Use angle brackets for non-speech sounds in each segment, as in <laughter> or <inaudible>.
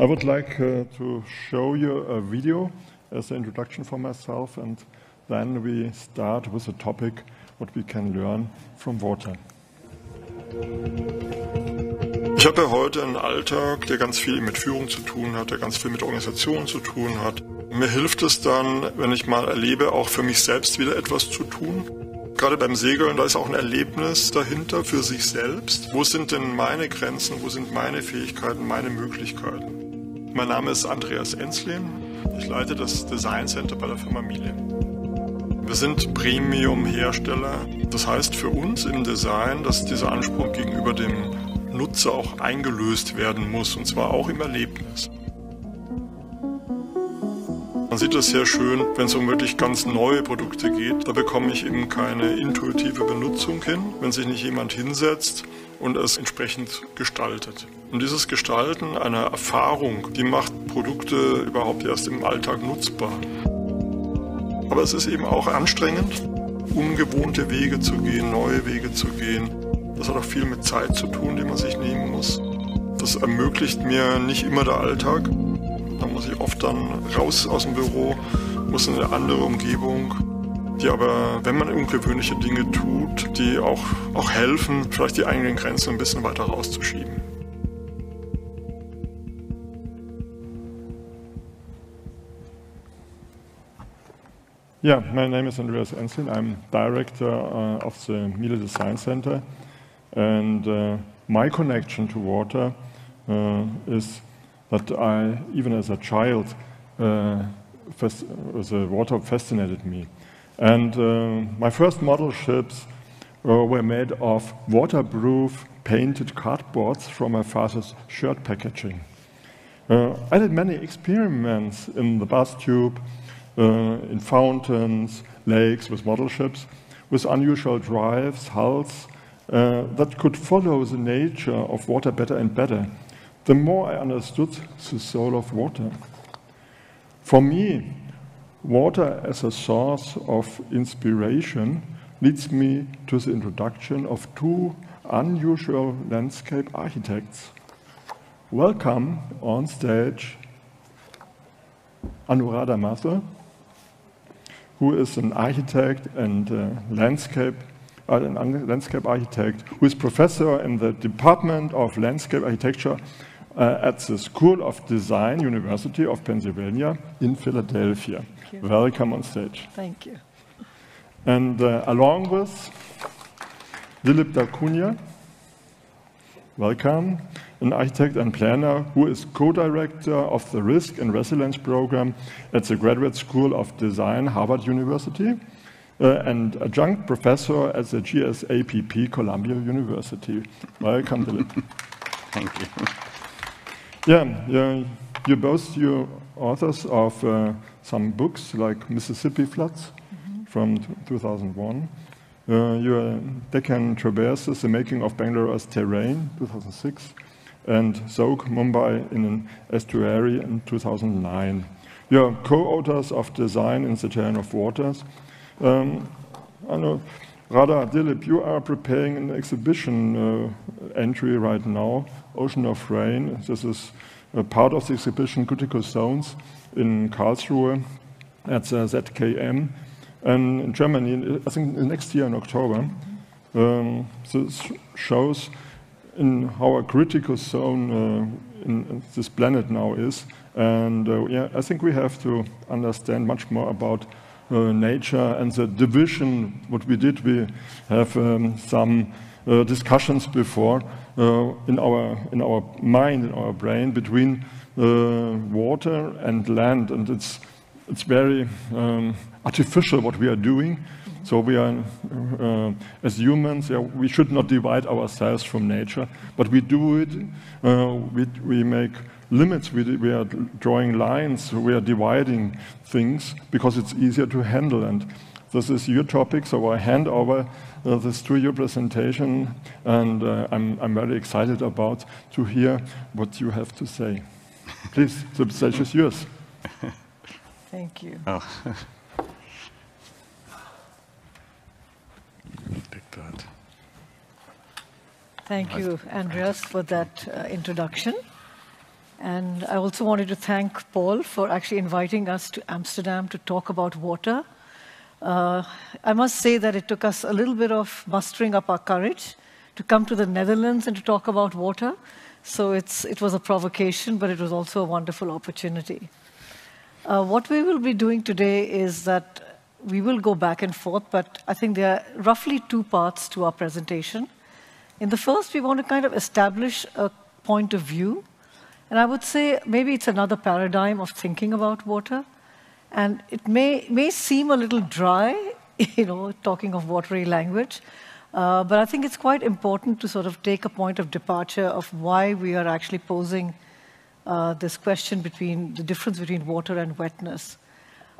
I would like uh, to show you a video as an introduction for myself, and then we start with a topic what we can learn from water. Ich ja heute einen Alltag, der ganz viel mit Führung zu tun hat, der ganz viel mit Organisation zu tun hat. Mir hilft es dann, wenn ich mal erlebe, auch für mich selbst wieder etwas zu tun. Gerade beim Segeln, da ist auch ein Erlebnis dahinter für sich selbst. Wo sind denn meine Grenzen, wo sind meine Fähigkeiten, meine Möglichkeiten? Mein Name ist Andreas Enslin. Ich leite das Design Center bei der Firma Miele. Wir sind Premium-Hersteller. Das heißt für uns im Design, dass dieser Anspruch gegenüber dem Nutzer auch eingelöst werden muss, und zwar auch im Erlebnis. Man sieht das sehr schön, wenn es um wirklich ganz neue Produkte geht. Da bekomme ich eben keine intuitive Benutzung hin, wenn sich nicht jemand hinsetzt und es entsprechend gestaltet. Und dieses Gestalten einer Erfahrung, die macht Produkte überhaupt erst im Alltag nutzbar. Aber es ist eben auch anstrengend, ungewohnte Wege zu gehen, neue Wege zu gehen. Das hat auch viel mit Zeit zu tun, die man sich nehmen muss. Das ermöglicht mir nicht immer der Alltag. Da muss ich oft dann raus aus dem Büro, muss in eine andere Umgebung, die aber, wenn man ungewöhnliche Dinge tut, die auch, auch helfen, vielleicht die eigenen Grenzen ein bisschen weiter rauszuschieben. Yeah, my name is Andreas Enslin. I'm director uh, of the Miele Design Center. And uh, my connection to water uh, is that I, even as a child, uh, the water fascinated me. And uh, my first model ships uh, were made of waterproof painted cardboards from my father's shirt packaging. I did many experiments in the bath tube, in fountains, lakes with model ships, with unusual drives, hulls uh, that could follow the nature of water better and better, the more I understood the soul of water. For me, water as a source of inspiration leads me to the introduction of two unusual landscape architects. Welcome on stage Anuradha Mathur who is an architect and landscape uh, landscape architect, who is professor in the Department of Landscape Architecture uh, at the School of Design, University of Pennsylvania in Philadelphia. Welcome on stage. Thank you. And uh, along with Dilip da Cunha, welcome, an architect and planner who is co-director of the Risk and Resilience Program at the Graduate School of Design, Harvard University, uh, and adjunct professor at the GSAPP, Columbia University. Welcome, Dilip. <laughs> Thank you. Yeah, yeah, you're both you authors of uh, some books like Mississippi Floods mm -hmm. from 2001. Uh, your Deccan Traverses, The Making of Bangalore as Terrain, 2006 and Soak Mumbai in an estuary in 2009. You're co-authors of Design in the Terrain of Waters. Um, I know, Radha Dilip, you are preparing an exhibition uh, entry right now, Ocean of Rain. This is part of the exhibition Critical Zones in Karlsruhe at the ZKM. And in Germany, I think next year in October, um, this shows in how a critical zone uh, in this planet now is. And uh, yeah, I think we have to understand much more about uh, nature and the division. What we did, we have um, some uh, discussions before uh, in our in our mind, in our brain, between uh, water and land, and it's it's very um, artificial what we are doing. So we are, uh, as humans, yeah, we should not divide ourselves from nature, but we do it. Uh, we, we make limits. We, we are drawing lines. We are dividing things because it's easier to handle. And this is your topic, so I hand over uh, this to your presentation, and uh, I'm, I'm very excited about to hear what you have to say. Please, the stage is yours. <laughs> Thank you. Oh. <laughs> Take that. Thank you, Andreas, for that uh, introduction. And I also wanted to thank Paul for actually inviting us to Amsterdam to talk about water. Uh, I must say that it took us a little bit of mustering up our courage to come to the Netherlands and to talk about water. So it was a provocation, but it was also a wonderful opportunity. Uh, what we will be doing today is that we will go back and forth, but I think there are roughly two parts to our presentation. In the first, we want to kind of establish a point of view. And I would say maybe it's another paradigm of thinking about water. And it may, may seem a little dry, <laughs> you know, talking of watery language, uh, but I think it's quite important to sort of take a point of departure of why we are actually posing uh, this question between the difference between water and wetness.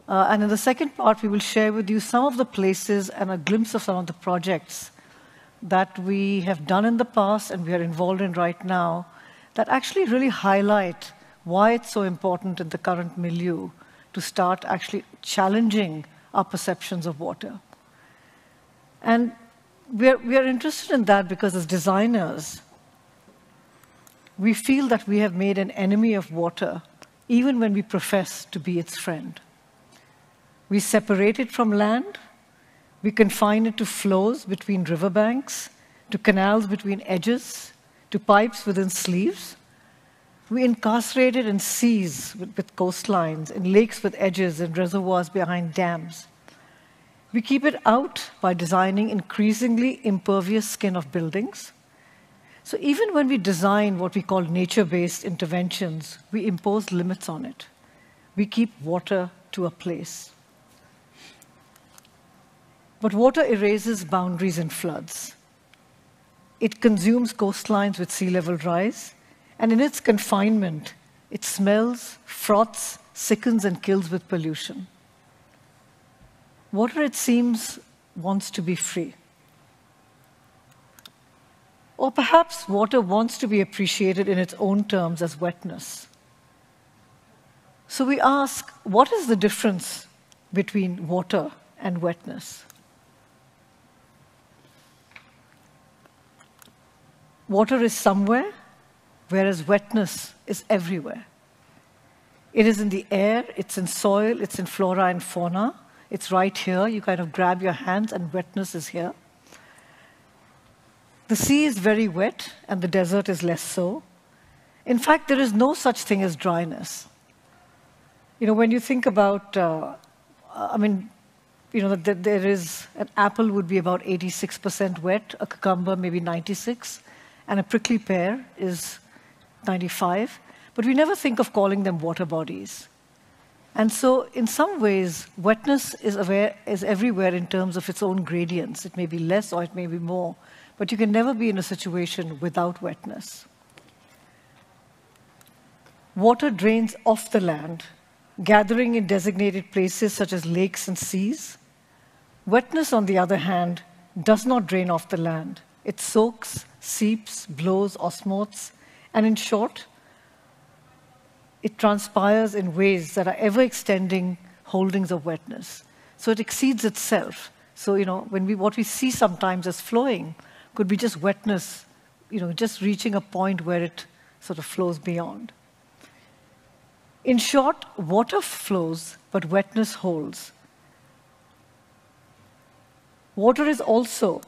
Uh, and in the second part, we will share with you some of the places and a glimpse of some of the projects that we have done in the past and we are involved in right now that actually really highlight why it's so important in the current milieu to start actually challenging our perceptions of water. And we are, we are interested in that because as designers, we feel that we have made an enemy of water even when we profess to be its friend. We separate it from land, we confine it to flows between riverbanks, to canals between edges, to pipes within sleeves. We incarcerate it in seas with, coastlines, in lakes with edges, and reservoirs behind dams. We keep it out by designing increasingly impervious skin of buildings. So even when we design what we call nature-based interventions, we impose limits on it. We keep water to a place. But water erases boundaries in floods. It consumes coastlines with sea level rise, and in its confinement, it smells, froths, sickens, and kills with pollution. Water, it seems, wants to be free. Or perhaps water wants to be appreciated in its own terms as wetness. So we ask, what is the difference between water and wetness? Water is somewhere, whereas wetness is everywhere. It is in the air, it's in soil, it's in flora and fauna. It's right here. You kind of grab your hands, and wetness is here. The sea is very wet, and the desert is less so. In fact, there is no such thing as dryness. You know, when you think about, uh, I mean, you know, that there is an apple would be about 86% wet, a cucumber maybe 96, and a prickly pear is 95. But we never think of calling them water bodies. And so, in some ways, wetness is, aware, is everywhere in terms of its own gradients. It may be less or it may be more, but you can never be in a situation without wetness. Water drains off the land, gathering in designated places such as lakes and seas. Wetness, on the other hand, does not drain off the land. It soaks, seeps, blows, osmotes, and in short, it transpires in ways that are ever extending holdings of wetness. So it exceeds itself. So, you know, when we, what we see sometimes as flowing could be just wetness, you know, just reaching a point where it sort of flows beyond. In short, water flows, but wetness holds. Water is also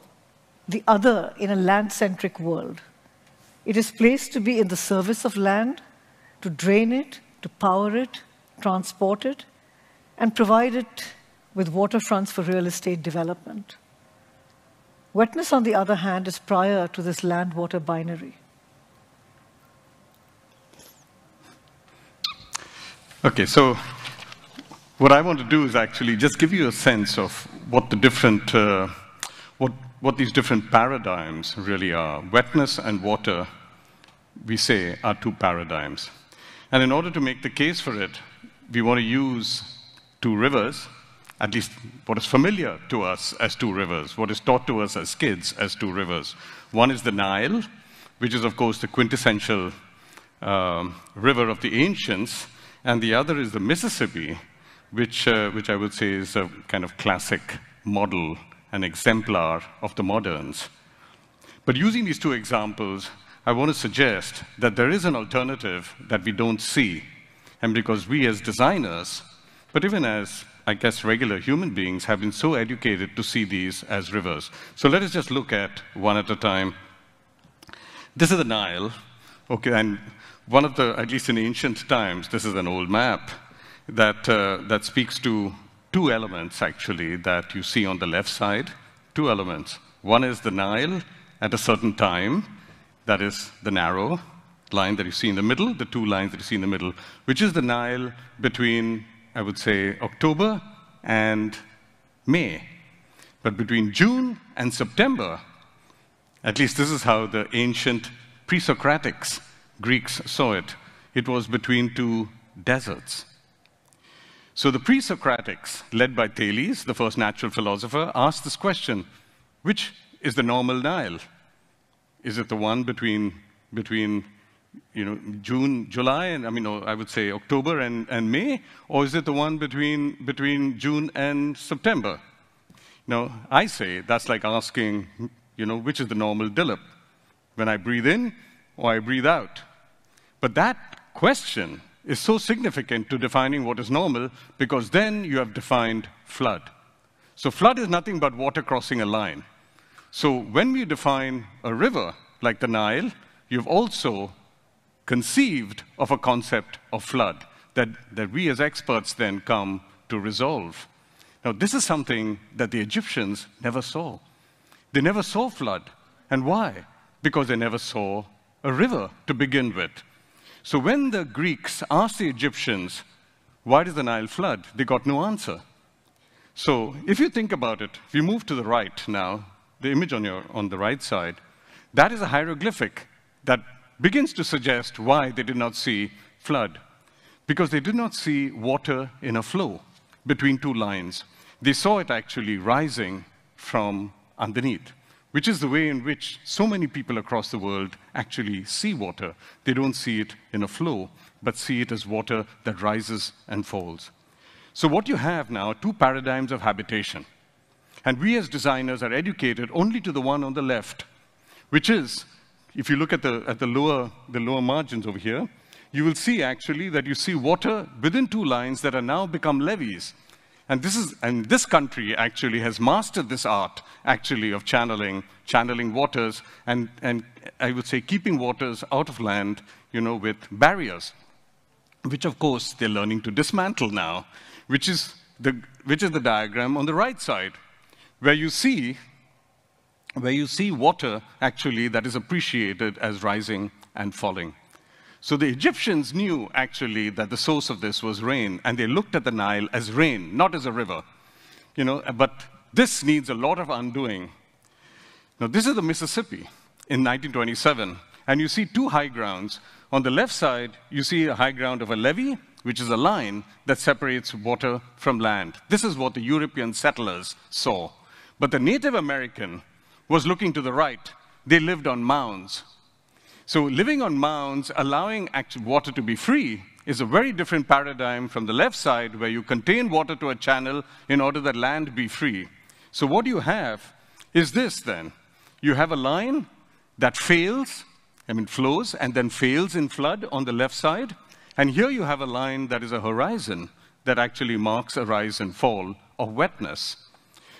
the other in a land centric world. It is placed to be in the service of land to drain it, to power it, transport it, and provide it with waterfronts for real estate development. Wetness, on the other hand, is prior to this land water binary. Okay, so what I want to do is actually just give you a sense of what the different, uh, what, what these different paradigms really are. Wetness and water, we say, are two paradigms. And in order to make the case for it, we want to use two rivers, at least what is familiar to us as two rivers, what is taught to us as kids as two rivers. One is the Nile, which is, of course, the quintessential um, river of the ancients, and the other is the Mississippi, which, uh, which I would say is a kind of classic model, an exemplar of the moderns. But using these two examples, I want to suggest that there is an alternative that we don't see. And because we as designers, but even as, I guess, regular human beings, have been so educated to see these as rivers. So let us just look at one at a time. This is the Nile, okay, and one of the, at least in ancient times, this is an old map that, uh, that speaks to two elements, actually, that you see on the left side. Two elements. One is the Nile at a certain time, that is the narrow line that you see in the middle, the two lines that you see in the middle, which is the Nile between, I would say, October and May. But between June and September, at least this is how the ancient pre Socratics Greeks saw it, it was between two deserts. So the pre Socratics, led by Thales, the first natural philosopher, asked this question which is the normal Nile? Is it the one between, between you know, June, July, and I mean, I would say October and, and May, or is it the one between, between June and September? Now, I say that's like asking, you know, which is the normal Dilip? When I breathe in or I breathe out? But that question is so significant to defining what is normal because then you have defined flood. So, flood is nothing but water crossing a line. So, when we define a river like the Nile, you've also conceived of a concept of flood that, that we as experts then come to resolve. Now, this is something that the Egyptians never saw. They never saw flood. And why? Because they never saw a river to begin with. So when the Greeks asked the Egyptians, why does the Nile flood? They got no answer. So if you think about it, if you move to the right now, the image on, your, on the right side, that is a hieroglyphic that begins to suggest why they did not see flood. Because they did not see water in a flow between two lines. They saw it actually rising from underneath which is the way in which so many people across the world actually see water. They don't see it in a flow, but see it as water that rises and falls. So, what you have now are two paradigms of habitation. And we as designers are educated only to the one on the left, which is, if you look at the, at the, lower, the lower margins over here, you will see actually that you see water within two lines that are now become levees. And this, is, and this country actually has mastered this art, actually, of channeling, channeling waters, and, and I would say keeping waters out of land, you know, with barriers, which, of course, they're learning to dismantle now, which is the, which is the diagram on the right side, where you see where you see water actually that is appreciated as rising and falling. So the Egyptians knew actually that the source of this was rain, and they looked at the Nile as rain, not as a river. You know, but this needs a lot of undoing. Now, this is the Mississippi in 1927, and you see two high grounds. On the left side, you see a high ground of a levee, which is a line that separates water from land. This is what the European settlers saw. But the Native American was looking to the right. They lived on mounds. So living on mounds, allowing water to be free, is a very different paradigm from the left side, where you contain water to a channel in order that land be free. So what you have is this then. You have a line that fails, I mean flows, and then fails in flood on the left side. And here you have a line that is a horizon that actually marks a rise and fall of wetness.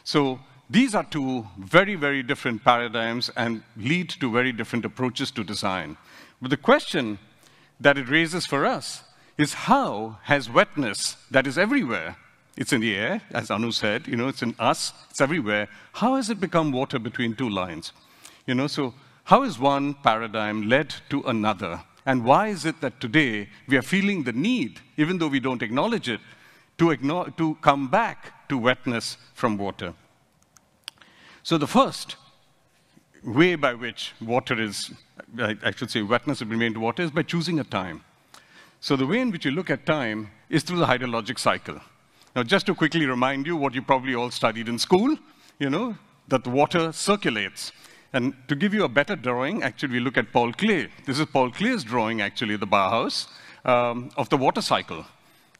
So these are two very, very different paradigms and lead to very different approaches to design. But the question that it raises for us is how has wetness that is everywhere, it's in the air, as Anu said, you know, it's in us, it's everywhere, how has it become water between two lines? You know, so how is one paradigm led to another? And why is it that today we are feeling the need, even though we don't acknowledge it, to, to come back to wetness from water? So the first way by which water is, I should say, wetness been made water is by choosing a time. So the way in which you look at time is through the hydrologic cycle. Now, just to quickly remind you what you probably all studied in school, you know, that water circulates. And to give you a better drawing, actually, we look at Paul Klee. This is Paul Klee's drawing, actually, the Bauhaus, um, of the water cycle.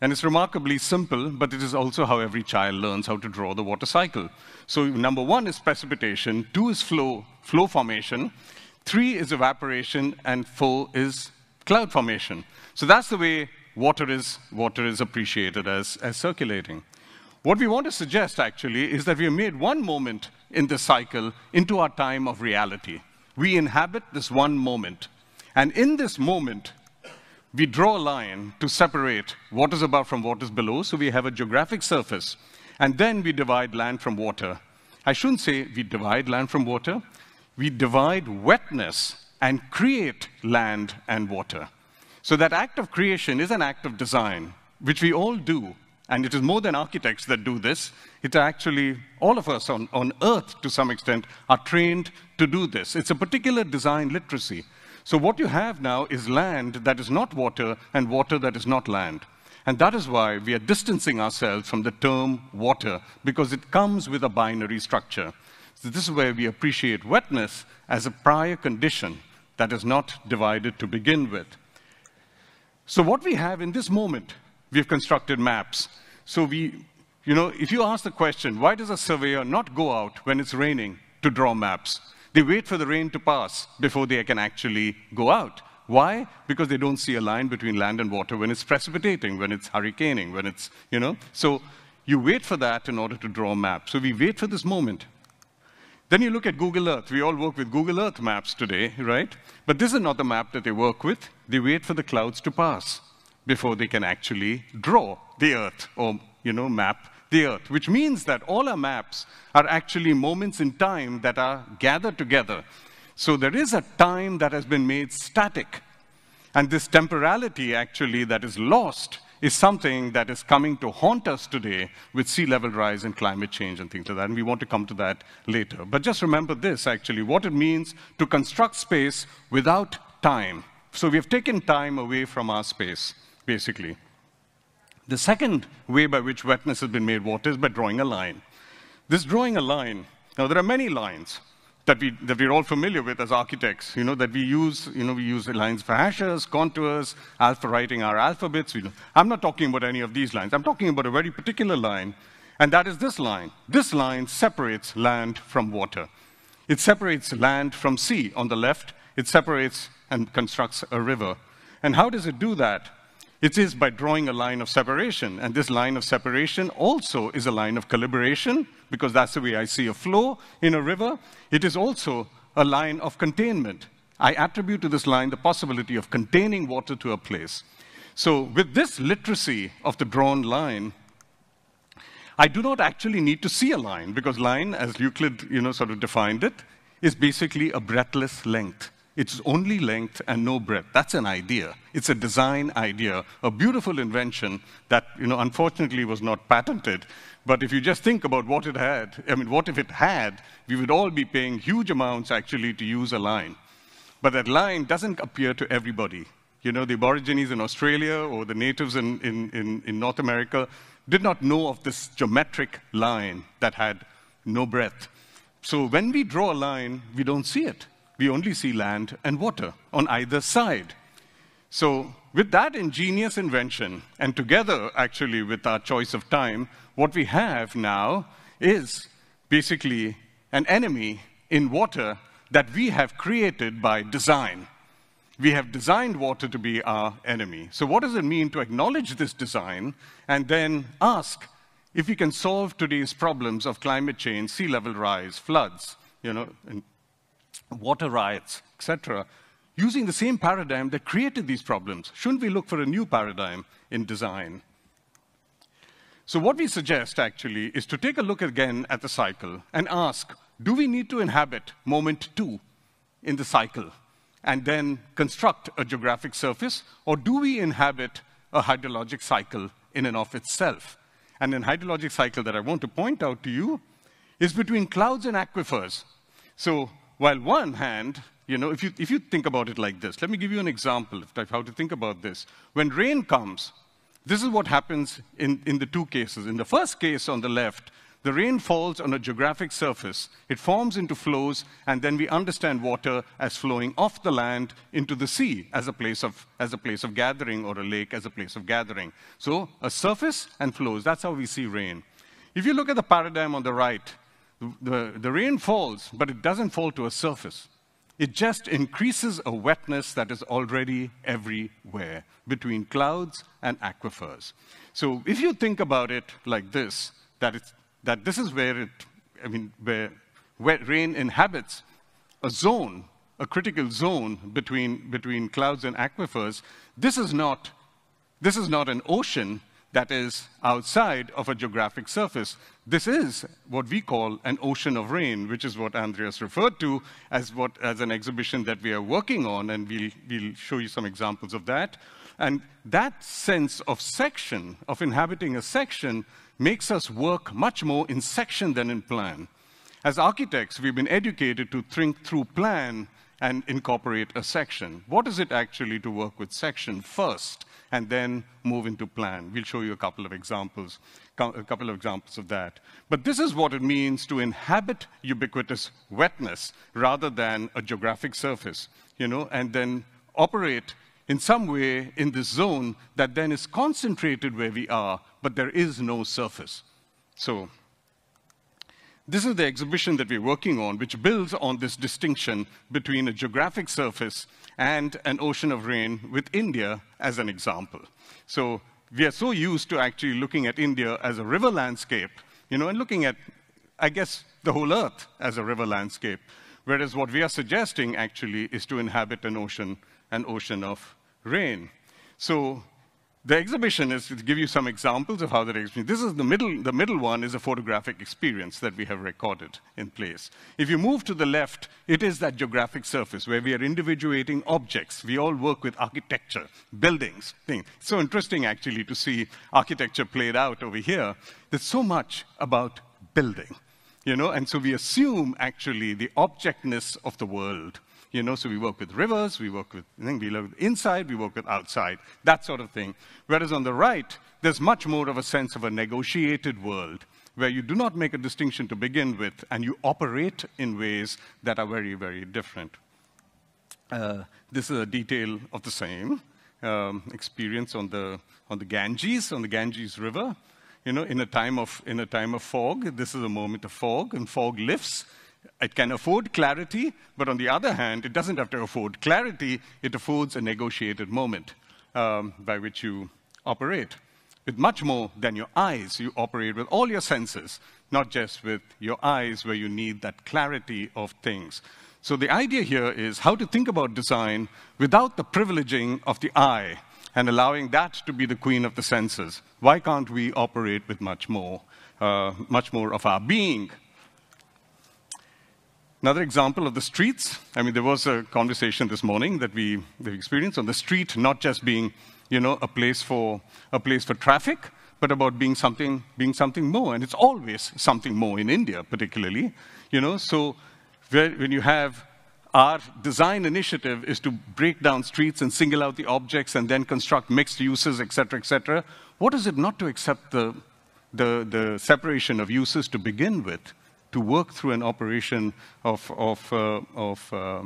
And it's remarkably simple, but it is also how every child learns how to draw the water cycle. So number one is precipitation, two is flow, flow formation, three is evaporation, and four is cloud formation. So that's the way water is, water is appreciated as, as circulating. What we want to suggest, actually, is that we have made one moment in this cycle into our time of reality. We inhabit this one moment. And in this moment, we draw a line to separate what is above from what is below, so we have a geographic surface. And then we divide land from water. I shouldn't say we divide land from water. We divide wetness and create land and water. So that act of creation is an act of design, which we all do and it is more than architects that do this. It's actually all of us on, on Earth, to some extent, are trained to do this. It's a particular design literacy. So what you have now is land that is not water and water that is not land. And that is why we are distancing ourselves from the term water, because it comes with a binary structure. So this is where we appreciate wetness as a prior condition that is not divided to begin with. So what we have in this moment, we've constructed maps. So we, you know, if you ask the question, why does a surveyor not go out when it's raining to draw maps? They wait for the rain to pass before they can actually go out. Why? Because they don't see a line between land and water when it's precipitating, when it's hurricaning, when it's, you know. So you wait for that in order to draw a map. So we wait for this moment. Then you look at Google Earth. We all work with Google Earth maps today, right? But this is not the map that they work with. They wait for the clouds to pass before they can actually draw the Earth or you know, map the Earth, which means that all our maps are actually moments in time that are gathered together. So there is a time that has been made static. And this temporality, actually, that is lost is something that is coming to haunt us today with sea level rise and climate change and things like that. And we want to come to that later. But just remember this, actually, what it means to construct space without time. So we have taken time away from our space basically. The second way by which wetness has been made water is by drawing a line. This drawing a line, now there are many lines that, we, that we're all familiar with as architects, you know, that we use, you know, we use lines for hashes, contours, alpha writing our alphabets. You know. I'm not talking about any of these lines. I'm talking about a very particular line, and that is this line. This line separates land from water. It separates land from sea on the left. It separates and constructs a river. And how does it do that? It is by drawing a line of separation. And this line of separation also is a line of calibration, because that's the way I see a flow in a river. It is also a line of containment. I attribute to this line the possibility of containing water to a place. So with this literacy of the drawn line, I do not actually need to see a line, because line, as Euclid you know, sort of defined it, is basically a breadthless length. It's only length and no breadth. That's an idea. It's a design idea, a beautiful invention that, you know, unfortunately was not patented. But if you just think about what it had, I mean, what if it had, we would all be paying huge amounts actually to use a line. But that line doesn't appear to everybody. You know, the Aborigines in Australia or the natives in, in, in, North America did not know of this geometric line that had no breadth. So when we draw a line, we don't see it we only see land and water on either side. So, with that ingenious invention, and together actually with our choice of time, what we have now is basically an enemy in water that we have created by design. We have designed water to be our enemy. So, what does it mean to acknowledge this design and then ask if we can solve today's problems of climate change, sea level rise, floods, you know, and water riots, etc., using the same paradigm that created these problems. Shouldn't we look for a new paradigm in design? So what we suggest, actually, is to take a look again at the cycle and ask, do we need to inhabit moment two in the cycle and then construct a geographic surface, or do we inhabit a hydrologic cycle in and of itself? And an hydrologic cycle that I want to point out to you is between clouds and aquifers. So while one hand, you know, if you, if you think about it like this, let me give you an example of how to think about this. When rain comes, this is what happens in, in the two cases. In the first case on the left, the rain falls on a geographic surface. It forms into flows, and then we understand water as flowing off the land into the sea as a place of, as a place of gathering or a lake as a place of gathering. So a surface and flows, that's how we see rain. If you look at the paradigm on the right, the, the rain falls, but it doesn't fall to a surface. It just increases a wetness that is already everywhere between clouds and aquifers. So if you think about it like this, that, it's, that this is where it, I mean, where, where rain inhabits a zone, a critical zone between, between clouds and aquifers, this is not, this is not an ocean that is outside of a geographic surface. This is what we call an ocean of rain, which is what Andreas referred to as, what, as an exhibition that we are working on, and we'll, we'll show you some examples of that. And that sense of section, of inhabiting a section, makes us work much more in section than in plan. As architects, we've been educated to think through plan and incorporate a section. What is it actually to work with section first and then move into plan? We'll show you a couple of examples, a couple of examples of that. But this is what it means to inhabit ubiquitous wetness rather than a geographic surface, you know, and then operate in some way in this zone that then is concentrated where we are, but there is no surface. So this is the exhibition that we're working on, which builds on this distinction between a geographic surface and an ocean of rain, with India as an example. So we are so used to actually looking at India as a river landscape, you know, and looking at, I guess, the whole earth as a river landscape. Whereas what we are suggesting actually is to inhabit an ocean, an ocean of rain. So the exhibition is to give you some examples of how that exhibition. This is the middle, the middle one is a photographic experience that we have recorded in place. If you move to the left, it is that geographic surface where we are individuating objects. We all work with architecture, buildings, things. It's so interesting actually to see architecture played out over here. There's so much about building, you know, and so we assume actually the objectness of the world you know, so we work with rivers, we work with, I think we work inside, we work with outside, that sort of thing. Whereas on the right, there's much more of a sense of a negotiated world where you do not make a distinction to begin with and you operate in ways that are very, very different. Uh, this is a detail of the same um, experience on the, on the Ganges, on the Ganges River. You know, in a time of, in a time of fog, this is a moment of fog, and fog lifts, it can afford clarity, but on the other hand, it doesn't have to afford clarity. It affords a negotiated moment um, by which you operate. With much more than your eyes, you operate with all your senses, not just with your eyes, where you need that clarity of things. So the idea here is how to think about design without the privileging of the eye and allowing that to be the queen of the senses. Why can't we operate with much more, uh, much more of our being Another example of the streets, I mean, there was a conversation this morning that we, experienced on the street not just being, you know, a place for, a place for traffic, but about being something, being something more. And it's always something more in India, particularly, you know. So when you have our design initiative is to break down streets and single out the objects and then construct mixed uses, et cetera, et cetera. What is it not to accept the, the, the separation of uses to begin with? To work through an operation of, of, uh, of uh,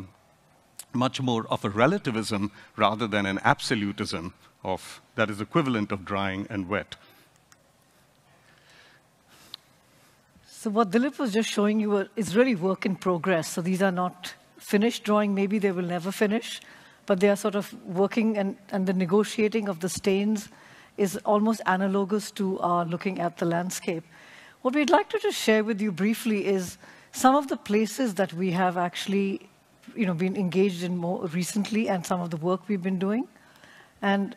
much more of a relativism rather than an absolutism of, that is equivalent of drying and wet. So what Dilip was just showing you is really work in progress. So these are not finished drawing. Maybe they will never finish, but they are sort of working and, and the negotiating of the stains is almost analogous to uh, looking at the landscape. What we'd like to just share with you briefly is some of the places that we have actually you know, been engaged in more recently and some of the work we've been doing. And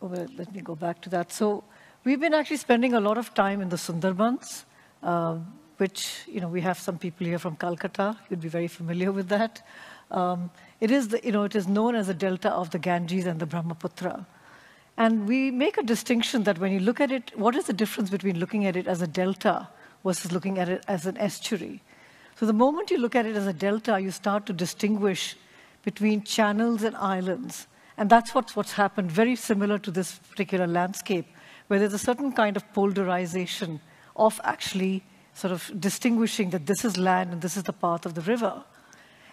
oh, well, let me go back to that. So we've been actually spending a lot of time in the Sundarbans, uh, which, you know, we have some people here from Calcutta. You'd be very familiar with that. Um, it is, the, you know, it is known as the delta of the Ganges and the Brahmaputra. And we make a distinction that when you look at it, what is the difference between looking at it as a delta versus looking at it as an estuary? So the moment you look at it as a delta, you start to distinguish between channels and islands. And that's what's, what's happened, very similar to this particular landscape, where there's a certain kind of polarization of actually sort of distinguishing that this is land and this is the path of the river.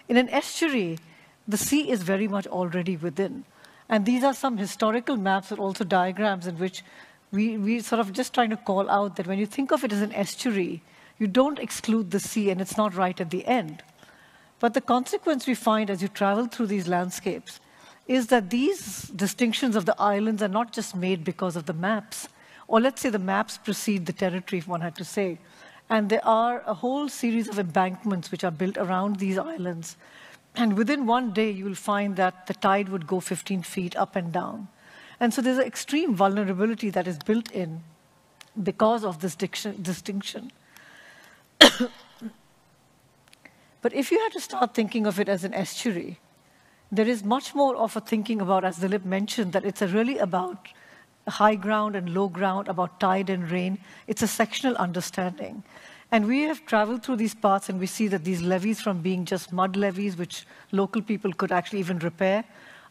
In an estuary, the sea is very much already within. And these are some historical maps or also diagrams in which we, we sort of just trying to call out that when you think of it as an estuary, you don't exclude the sea and it's not right at the end. But the consequence we find as you travel through these landscapes is that these distinctions of the islands are not just made because of the maps, or let's say the maps precede the territory, if one had to say. And there are a whole series of embankments which are built around these islands. And within one day, you will find that the tide would go 15 feet up and down. And so there's an extreme vulnerability that is built in because of this distinction. <coughs> but if you had to start thinking of it as an estuary, there is much more of a thinking about, as Dilip mentioned, that it's really about high ground and low ground, about tide and rain. It's a sectional understanding. And we have traveled through these parts and we see that these levees from being just mud levees, which local people could actually even repair,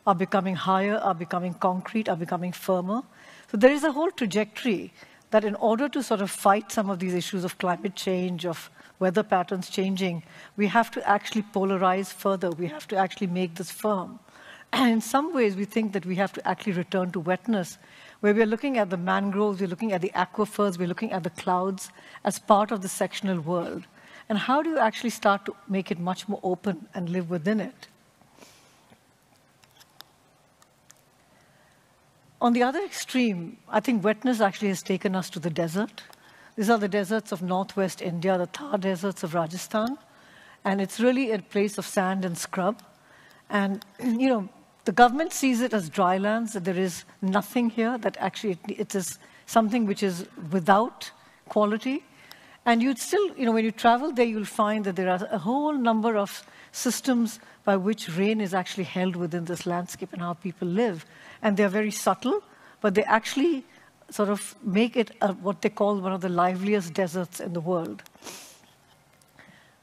are becoming higher, are becoming concrete, are becoming firmer. So there is a whole trajectory that in order to sort of fight some of these issues of climate change, of weather patterns changing, we have to actually polarize further. We have to actually make this firm. And <clears throat> in some ways, we think that we have to actually return to wetness, where we're looking at the mangroves, we're looking at the aquifers, we're looking at the clouds as part of the sectional world. And how do you actually start to make it much more open and live within it? On the other extreme, I think wetness actually has taken us to the desert. These are the deserts of northwest India, the Thar deserts of Rajasthan. And it's really a place of sand and scrub. And, <clears throat> you know, the government sees it as dry lands, that there is nothing here, that actually it, it is something which is without quality. And you'd still, you know, when you travel there, you'll find that there are a whole number of systems by which rain is actually held within this landscape and how people live. And they're very subtle, but they actually sort of make it a, what they call one of the liveliest deserts in the world.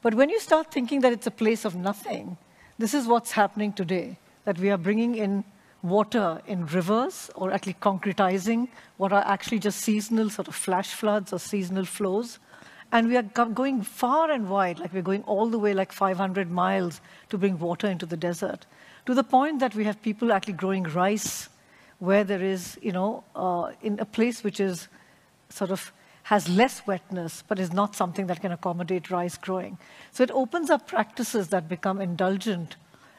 But when you start thinking that it's a place of nothing, this is what's happening today, that we are bringing in water in rivers or actually concretizing what are actually just seasonal sort of flash floods or seasonal flows. And we are going far and wide, like we're going all the way like 500 miles to bring water into the desert, to the point that we have people actually growing rice where there is, you know, uh, in a place which is sort of has less wetness, but is not something that can accommodate rice growing. So it opens up practices that become indulgent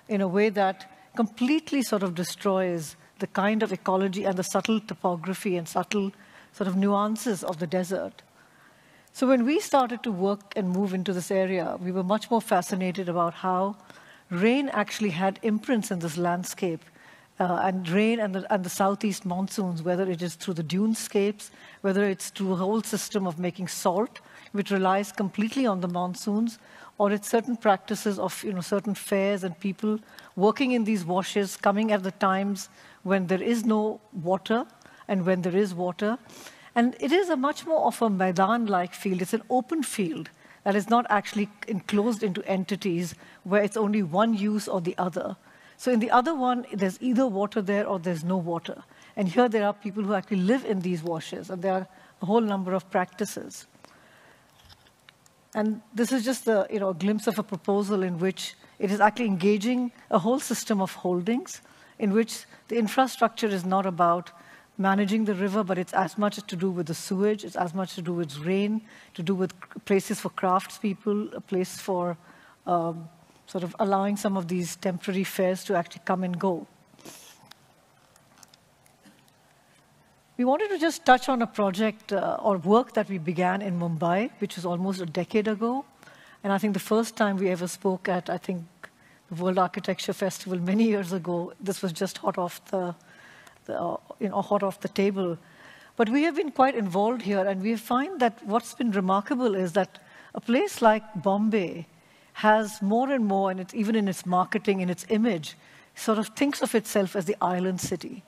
in a way that completely sort of destroys the kind of ecology and the subtle topography and subtle sort of nuances of the desert. So when we started to work and move into this area, we were much more fascinated about how rain actually had imprints in this landscape uh, and rain and the, and the, southeast monsoons, whether it is through the dunescapes, whether it's through a whole system of making salt, which relies completely on the monsoons, or it's certain practices of you know, certain fairs and people working in these washes, coming at the times when there is no water and when there is water. And it is a much more of a Maidan-like field. It's an open field that is not actually enclosed into entities where it's only one use or the other. So in the other one, there's either water there or there's no water. And here there are people who actually live in these washes, and there are a whole number of practices. And this is just a, you know, a glimpse of a proposal in which it is actually engaging a whole system of holdings in which the infrastructure is not about managing the river, but it's as much to do with the sewage, it's as much to do with rain, to do with places for craftspeople, a place for um, sort of allowing some of these temporary fairs to actually come and go. We wanted to just touch on a project uh, or work that we began in Mumbai, which was almost a decade ago. And I think the first time we ever spoke at, I think, the World Architecture Festival many years ago, this was just hot off the, the you know, hot off the table. But we have been quite involved here, and we find that what's been remarkable is that a place like Bombay has more and more, and it's even in its marketing, in its image, sort of thinks of itself as the island city.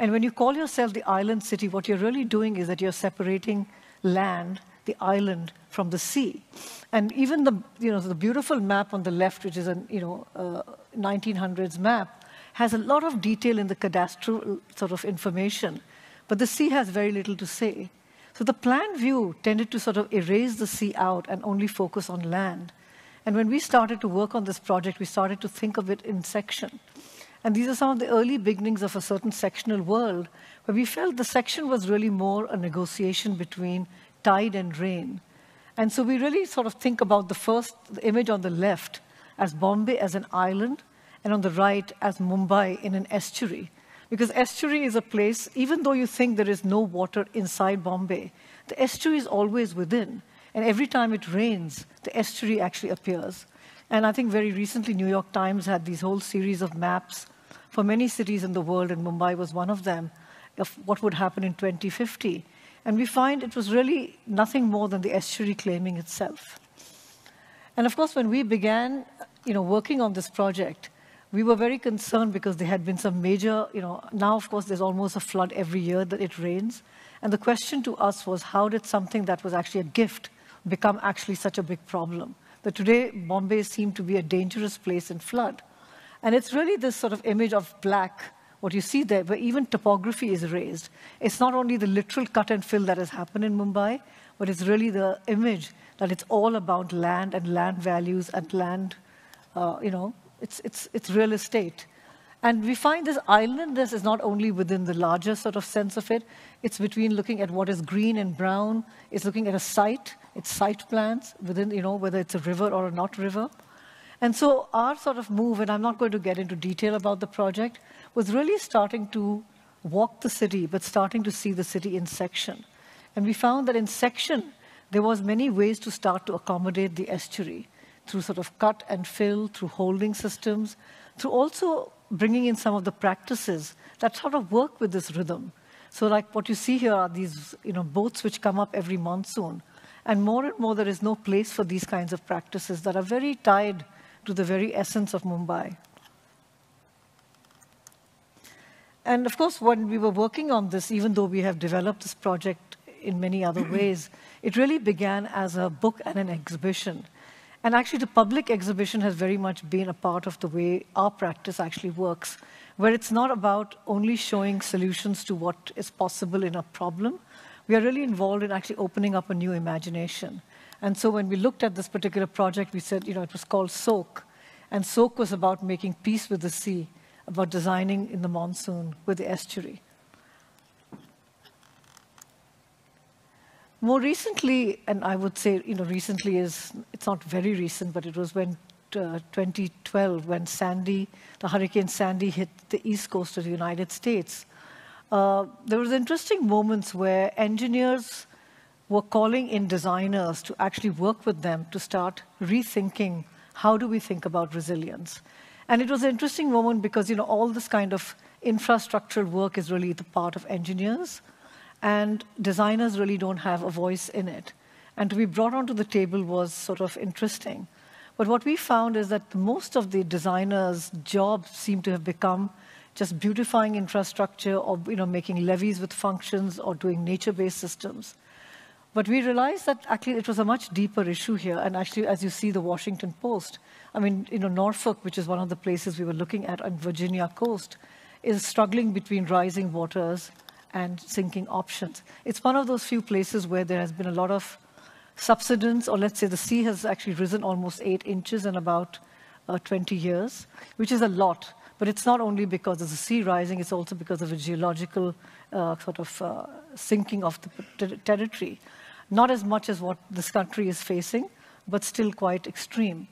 And when you call yourself the island city, what you're really doing is that you're separating land, the island, from the sea. And even the, you know, the beautiful map on the left, which is a you know, uh, 1900s map, has a lot of detail in the cadastral sort of information, but the sea has very little to say. So the plan view tended to sort of erase the sea out and only focus on land. And when we started to work on this project, we started to think of it in section. And these are some of the early beginnings of a certain sectional world where we felt the section was really more a negotiation between tide and rain. And so we really sort of think about the first the image on the left as Bombay as an island, and on the right as Mumbai in an estuary. Because estuary is a place, even though you think there is no water inside Bombay, the estuary is always within. And every time it rains, the estuary actually appears. And I think very recently, New York Times had these whole series of maps for many cities in the world, and Mumbai was one of them, of what would happen in 2050. And we find it was really nothing more than the estuary claiming itself. And of course, when we began you know, working on this project, we were very concerned because there had been some major, you know, now of course there's almost a flood every year that it rains. And the question to us was how did something that was actually a gift become actually such a big problem? That today Bombay seemed to be a dangerous place in flood. And it's really this sort of image of black, what you see there, where even topography is raised. It's not only the literal cut and fill that has happened in Mumbai, but it's really the image that it's all about land and land values and land, uh, you know, it's, it's, it's real estate. And we find this islandness is not only within the larger sort of sense of it, it's between looking at what is green and brown, it's looking at a site, it's site plans within, you know, whether it's a river or a not river. And so our sort of move, and I'm not going to get into detail about the project, was really starting to walk the city, but starting to see the city in section. And we found that in section, there was many ways to start to accommodate the estuary through sort of cut and fill, through holding systems, through also bringing in some of the practices that sort of work with this rhythm. So like what you see here are these you know, boats which come up every monsoon. And more and more there is no place for these kinds of practices that are very tied to the very essence of Mumbai. And of course, when we were working on this, even though we have developed this project in many other <clears throat> ways, it really began as a book and an exhibition. And actually, the public exhibition has very much been a part of the way our practice actually works, where it's not about only showing solutions to what is possible in a problem. We are really involved in actually opening up a new imagination. And so when we looked at this particular project, we said, you know, it was called Soak. And Soak was about making peace with the sea, about designing in the monsoon with the estuary. More recently, and I would say, you know, recently is, it's not very recent, but it was when uh, 2012, when Sandy, the Hurricane Sandy hit the east coast of the United States. Uh, there was interesting moments where engineers were calling in designers to actually work with them to start rethinking how do we think about resilience. And it was an interesting moment because, you know, all this kind of infrastructural work is really the part of engineers and designers really don't have a voice in it. And to be brought onto the table was sort of interesting. But what we found is that most of the designers' jobs seem to have become just beautifying infrastructure or you know, making levees with functions or doing nature-based systems. But we realized that actually it was a much deeper issue here. And actually, as you see the Washington Post, I mean, you know, Norfolk, which is one of the places we were looking at on Virginia coast, is struggling between rising waters and sinking options. It's one of those few places where there has been a lot of subsidence, or let's say the sea has actually risen almost eight inches in about uh, 20 years, which is a lot. But it's not only because of the sea rising, it's also because of a geological uh, sort of uh, sinking of the territory. Not as much as what this country is facing, but still quite extreme.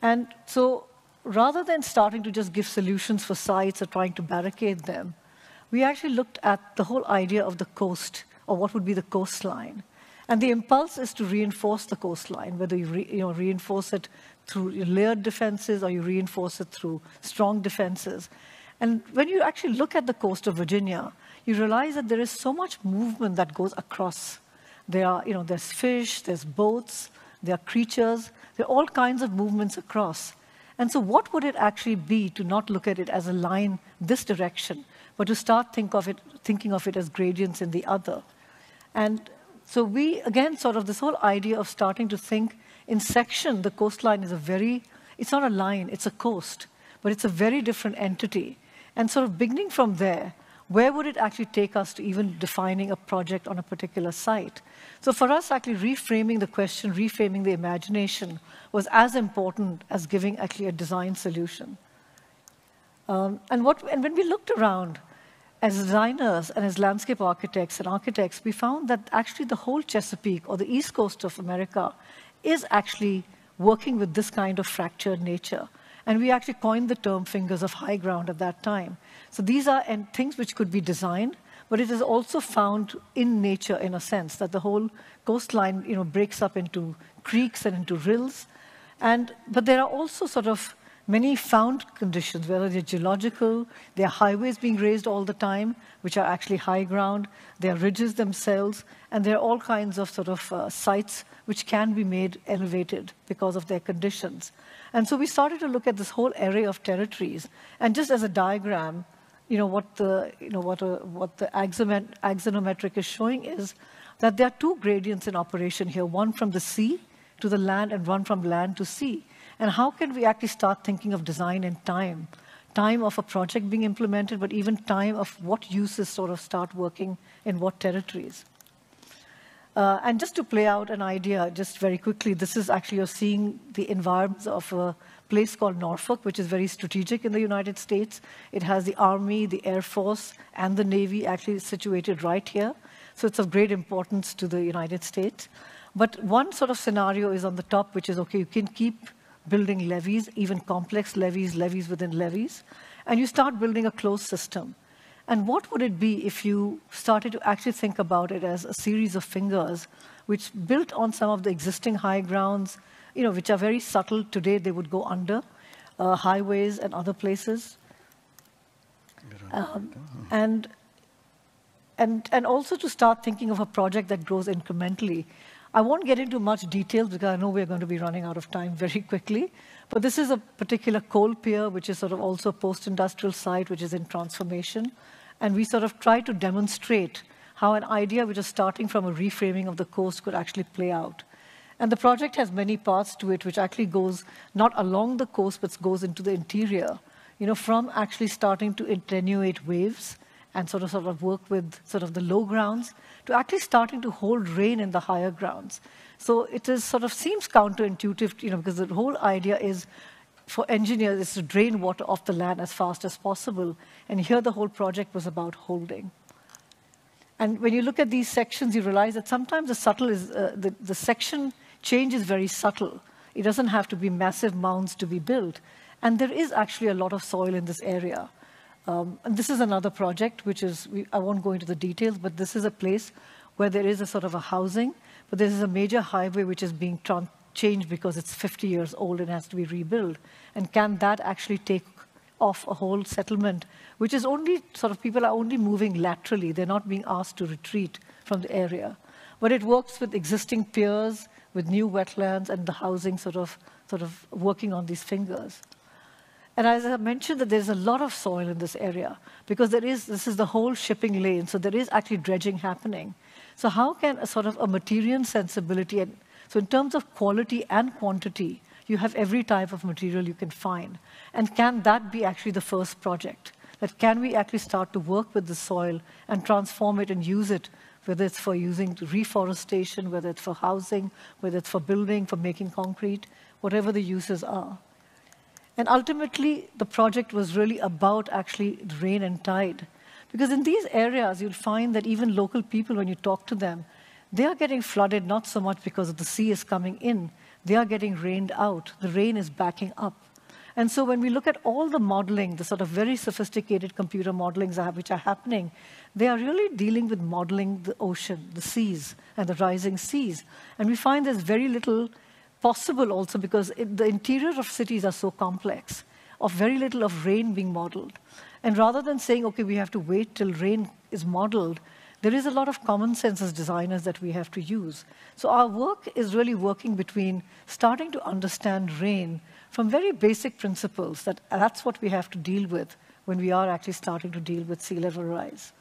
And so rather than starting to just give solutions for sites or trying to barricade them, we actually looked at the whole idea of the coast, or what would be the coastline. And the impulse is to reinforce the coastline, whether you, re, you know, reinforce it through layered defenses or you reinforce it through strong defenses. And when you actually look at the coast of Virginia, you realize that there is so much movement that goes across. There are, you know, there's fish, there's boats, there are creatures, there are all kinds of movements across. And so what would it actually be to not look at it as a line this direction, but to start think of it, thinking of it as gradients in the other. And so we, again, sort of this whole idea of starting to think in section, the coastline is a very, it's not a line, it's a coast, but it's a very different entity. And sort of beginning from there, where would it actually take us to even defining a project on a particular site? So for us, actually reframing the question, reframing the imagination was as important as giving actually a design solution. Um, and, what, and when we looked around, as designers and as landscape architects and architects, we found that actually the whole Chesapeake or the east coast of America is actually working with this kind of fractured nature. And we actually coined the term fingers of high ground at that time. So these are things which could be designed, but it is also found in nature in a sense that the whole coastline you know, breaks up into creeks and into rills. And, but there are also sort of many found conditions, whether they're geological, there are highways being raised all the time, which are actually high ground, there are ridges themselves, and there are all kinds of sort of uh, sites which can be made elevated because of their conditions. And so we started to look at this whole array of territories, and just as a diagram, you know, what the, you know, what, a, what the axonometric is showing is that there are two gradients in operation here, one from the sea to the land and one from land to sea. And how can we actually start thinking of design in time? Time of a project being implemented, but even time of what uses sort of start working in what territories. Uh, and just to play out an idea, just very quickly, this is actually you're seeing the environments of a place called Norfolk, which is very strategic in the United States. It has the Army, the Air Force, and the Navy actually situated right here. So it's of great importance to the United States. But one sort of scenario is on the top, which is, okay, you can keep building levees, even complex levees, levees within levees, and you start building a closed system. And what would it be if you started to actually think about it as a series of fingers which built on some of the existing high grounds, you know, which are very subtle. Today they would go under uh, highways and other places. Um, and, and, and also to start thinking of a project that grows incrementally. I won't get into much details because I know we're going to be running out of time very quickly. But this is a particular coal pier, which is sort of also a post-industrial site, which is in transformation. And we sort of try to demonstrate how an idea which is starting from a reframing of the coast could actually play out. And the project has many parts to it, which actually goes not along the coast, but goes into the interior. You know, from actually starting to attenuate waves and sort of sort of work with sort of the low grounds to actually starting to hold rain in the higher grounds. So it is sort of seems counterintuitive, you know, because the whole idea is for engineers is to drain water off the land as fast as possible. And here the whole project was about holding. And when you look at these sections, you realize that sometimes the subtle is, uh, the, the section change is very subtle. It doesn't have to be massive mounds to be built. And there is actually a lot of soil in this area. Um, and this is another project, which is, we, I won't go into the details, but this is a place where there is a sort of a housing, but this is a major highway which is being changed because it's 50 years old and has to be rebuilt. And can that actually take off a whole settlement, which is only sort of people are only moving laterally. They're not being asked to retreat from the area. But it works with existing piers, with new wetlands, and the housing sort of, sort of working on these fingers. And as I mentioned, that there's a lot of soil in this area because there is, this is the whole shipping lane, so there is actually dredging happening. So how can a sort of a material sensibility, and so in terms of quality and quantity, you have every type of material you can find. And can that be actually the first project? That can we actually start to work with the soil and transform it and use it, whether it's for using reforestation, whether it's for housing, whether it's for building, for making concrete, whatever the uses are. And ultimately, the project was really about actually rain and tide. Because in these areas, you'll find that even local people, when you talk to them, they are getting flooded not so much because of the sea is coming in, they are getting rained out. The rain is backing up. And so when we look at all the modeling, the sort of very sophisticated computer modelings which are happening, they are really dealing with modeling the ocean, the seas, and the rising seas. And we find there's very little possible also because it, the interior of cities are so complex, of very little of rain being modeled. And rather than saying, okay, we have to wait till rain is modeled, there is a lot of common sense as designers that we have to use. So our work is really working between starting to understand rain from very basic principles that that's what we have to deal with when we are actually starting to deal with sea level rise.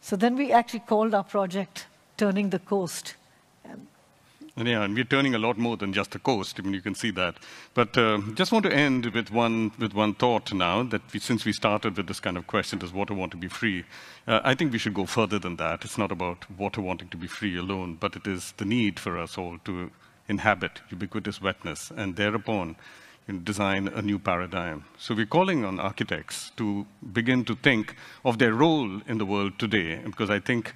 So then we actually called our project Turning the Coast. And yeah, and we're turning a lot more than just a coast. I mean, you can see that. But uh, just want to end with one with one thought now that we, since we started with this kind of question, does water want to be free? Uh, I think we should go further than that. It's not about water wanting to be free alone, but it is the need for us all to inhabit ubiquitous wetness, and thereupon design a new paradigm. So we're calling on architects to begin to think of their role in the world today, because I think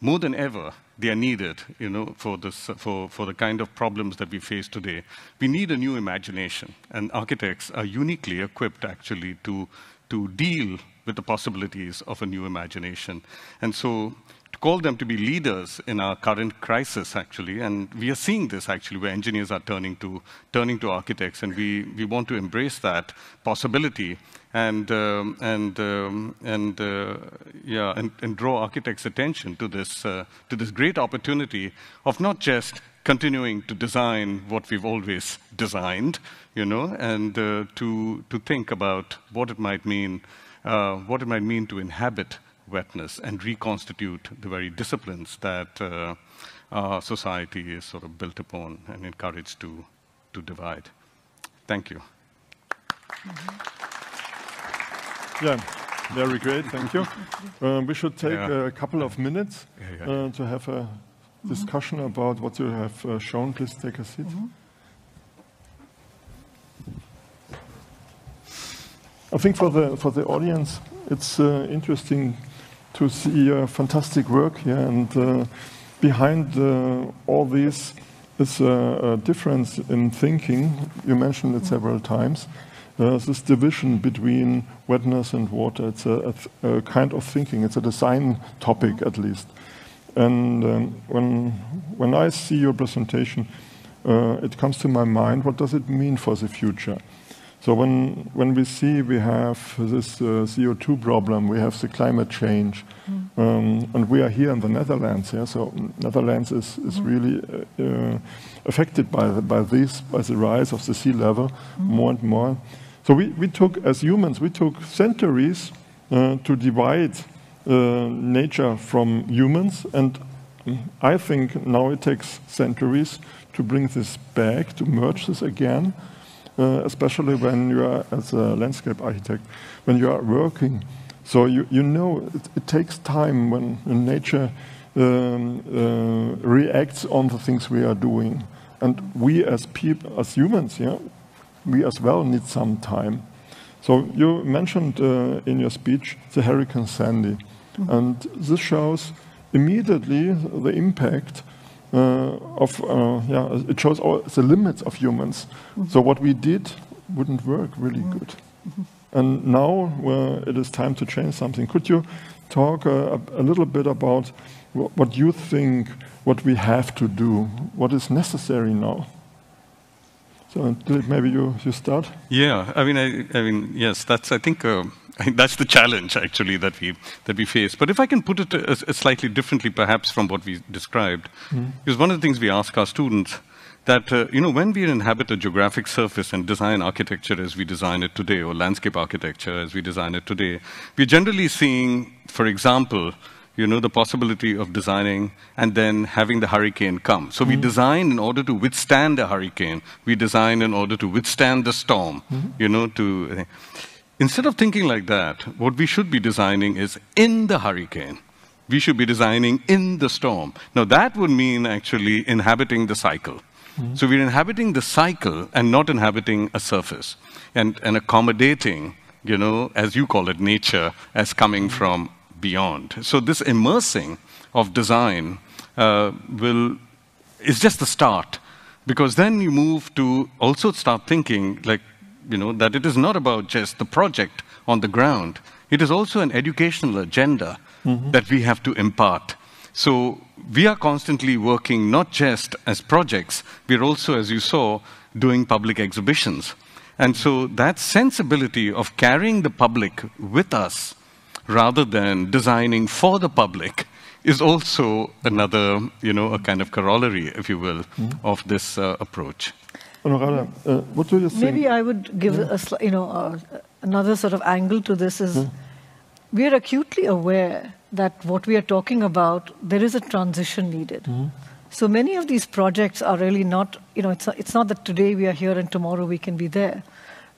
more than ever, they are needed, you know, for, this, for, for the kind of problems that we face today. We need a new imagination, and architects are uniquely equipped, actually, to, to deal with the possibilities of a new imagination. And so to call them to be leaders in our current crisis, actually, and we are seeing this, actually, where engineers are turning to, turning to architects, and we, we want to embrace that possibility and, um, and, um, and, uh, yeah, and, and, draw architects' attention to this, uh, to this great opportunity of not just continuing to design what we've always designed, you know, and uh, to, to think about what it might mean, uh, what it might mean to inhabit wetness and reconstitute the very disciplines that uh, our society is sort of built upon and encouraged to, to divide. Thank you. Mm -hmm. Yeah, very great. Thank you. Uh, we should take yeah. a couple of minutes yeah, yeah. Uh, to have a discussion about what you have uh, shown. Please take a seat. Mm -hmm. I think for the for the audience, it's uh, interesting to see your fantastic work here, and uh, behind uh, all this is a, a difference in thinking. You mentioned it several times uh, this division between wetness and water. It's a, a, a, kind of thinking. It's a design topic, at least. And um, when when I see your presentation, uh, it comes to my mind. What does it mean for the future? So when when we see we have this uh, CO2 problem, we have the climate change, mm. um, and we are here in the Netherlands. Yeah, so Netherlands is is mm. really uh, uh, affected by the, by this by the rise of the sea level mm. more and more. So we, we took, as humans, we took centuries uh, to divide uh, nature from humans, and I think now it takes centuries to bring this back, to merge this again, uh, especially when you are, as a landscape architect, when you are working. So you, you know it, it takes time when, nature um, uh, reacts on the things we are doing. And we as people, as humans, yeah, we as well need some time. So you mentioned uh, in your speech the Hurricane Sandy, mm -hmm. and this shows immediately the impact of, uh, yeah, it shows all the limits of humans. Mm -hmm. So what we did wouldn't work really mm -hmm. good. And now it is time to change something. Could you talk uh, a, a little bit about what you think, what we have to do, what is necessary now? So maybe you, you start. Yeah, I mean, I, I mean, yes, that's I think uh, <laughs> that's the challenge actually that we that we face. But if I can put it a, a slightly differently, perhaps from what we described, mm. is one of the things we ask our students that uh, you know when we inhabit a geographic surface and design architecture as we design it today, or landscape architecture as we design it today, we're generally seeing, for example you know, the possibility of designing and then having the hurricane come. So mm -hmm. we design in order to withstand a hurricane. We design in order to withstand the storm, mm -hmm. you know, to... Instead of thinking like that, what we should be designing is in the hurricane. We should be designing in the storm. Now that would mean actually inhabiting the cycle. Mm -hmm. So we're inhabiting the cycle and not inhabiting a surface and, and accommodating, you know, as you call it, nature as coming from beyond. So this immersing of design uh, will is just the start, because then you move to also start thinking like you know that it is not about just the project on the ground. It is also an educational agenda mm-hmm. that we have to impart. So we are constantly working not just as projects, we're also, as you saw, doing public exhibitions. And so that sensibility of carrying the public with us rather than designing for the public is also another, you know, a kind of corollary, if you will, mm. of this uh, approach. Anuradha, uh, what do you think? Maybe I would give yeah. a, you know, uh, another sort of angle to this is mm. we are acutely aware that what we are talking about, there is a transition needed. Mm. So many of these projects are really not, you know, it's, it's not that today we are here and tomorrow we can be there.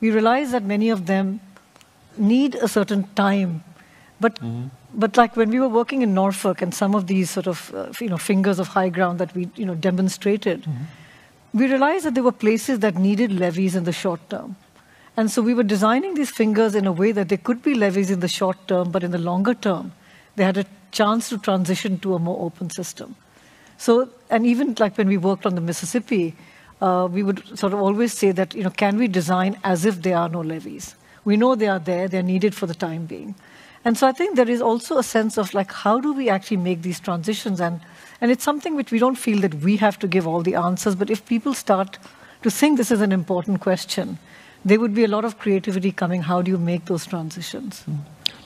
We realize that many of them need a certain time but, mm-hmm. but like when we were working in Norfolk and some of these sort of uh, you know, fingers of high ground that we you know, demonstrated, mm-hmm. we realized that there were places that needed levees in the short term. And so we were designing these fingers in a way that they could be levees in the short term, but in the longer term, they had a chance to transition to a more open system. So, and even like when we worked on the Mississippi, uh, we would sort of always say that, you know, can we design as if there are no levees? We know they are there, they're needed for the time being. And so I think there is also a sense of like, how do we actually make these transitions? And, and it's something which we don't feel that we have to give all the answers, but if people start to think this is an important question, there would be a lot of creativity coming. How do you make those transitions?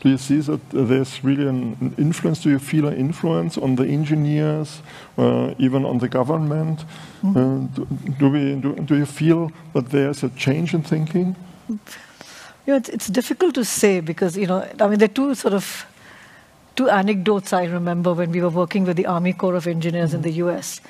Do you see that there's really an influence? Do you feel an influence on the engineers, uh, even on the government? Mm uh, do, do, we, do, do, you feel that there's a change in thinking? You know, it's, it's difficult to say because, you know, I mean, there are two sort of two anecdotes I remember when we were working with the Army Corps of Engineers mm -hmm. in the US.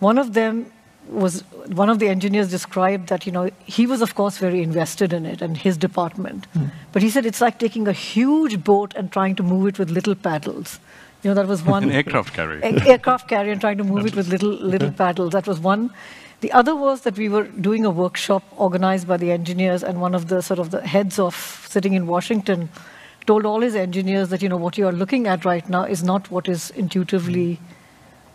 One of them was one of the engineers described that you know he was of course very invested in it and his department mm. but he said it's like taking a huge boat and trying to move it with little paddles you know that was <laughs> one an aircraft carrier aircraft carrier and trying to move it with little little <laughs> paddles that was one the other was that we were doing a workshop organized by the engineers, and one of the sort of the heads of sitting in Washington told all his engineers that you know what you are looking at right now is not what is intuitively,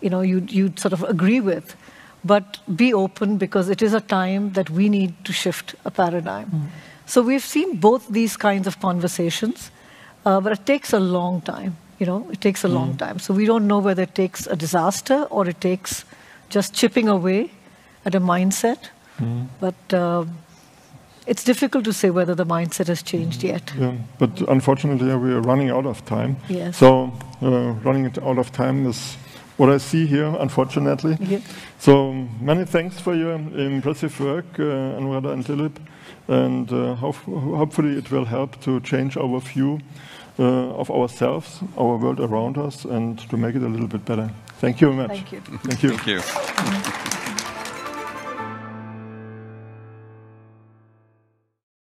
you know, you you sort of agree with, but be open because it is a time that we need to shift a paradigm. Mm. So we've seen both these kinds of conversations, uh, but it takes a long time. You know, it takes a mm. long time. So we don't know whether it takes a disaster or it takes just chipping away at a mindset. Mm. But uh, it's difficult to say whether the mindset has changed mm. yet. Yeah, but unfortunately, we are running out of time. Yes. So uh, running out of time is what I see here, unfortunately. Yeah. So many thanks for your impressive work, uh, Anuradha and Dilip, and uh, ho hopefully it will help to change our view uh, of ourselves, our world around us, and to make it a little bit better. Thank you very much. Thank you. Thank you. Thank you.